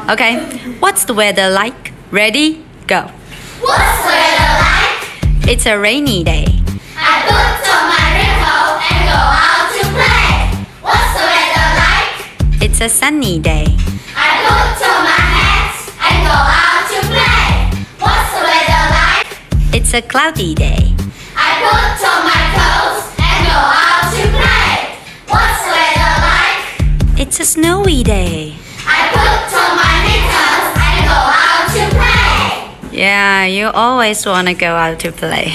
Okay, what's the weather like? Ready? Go. What's the weather like? It's a rainy day. I put on my raincoat and go out to play. What's the weather like? It's a sunny day. I put on my hat and go out to play. What's the weather like? It's a cloudy day. I put on my coat and go out to play. What's the weather like? It's a snowy day. I put Yeah, you always want to go out to play.